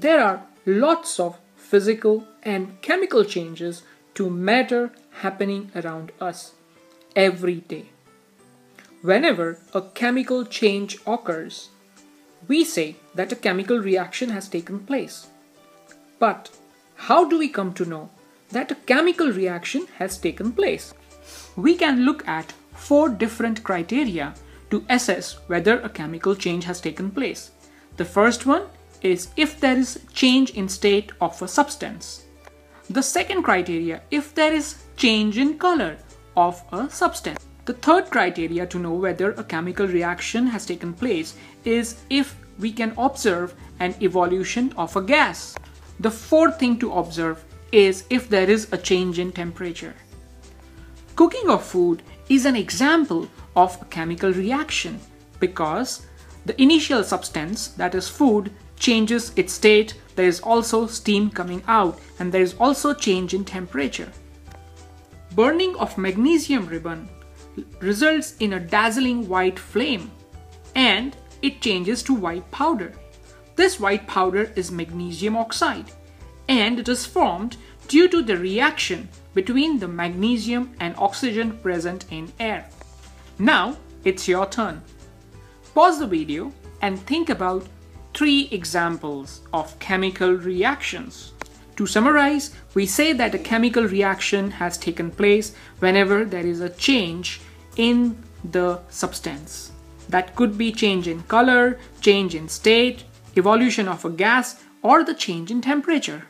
There are lots of physical and chemical changes to matter happening around us every day. Whenever a chemical change occurs, we say that a chemical reaction has taken place. But how do we come to know that a chemical reaction has taken place? We can look at four different criteria to assess whether a chemical change has taken place. The first one is if there is change in state of a substance. The second criteria, if there is change in color of a substance. The third criteria to know whether a chemical reaction has taken place is if we can observe an evolution of a gas. The fourth thing to observe is if there is a change in temperature. Cooking of food is an example of a chemical reaction because the initial substance, that is food, changes its state, there is also steam coming out and there is also change in temperature. Burning of magnesium ribbon results in a dazzling white flame and it changes to white powder. This white powder is magnesium oxide and it is formed due to the reaction between the magnesium and oxygen present in air. Now it's your turn. Pause the video and think about three examples of chemical reactions. To summarize, we say that a chemical reaction has taken place whenever there is a change in the substance. That could be change in color, change in state, evolution of a gas, or the change in temperature.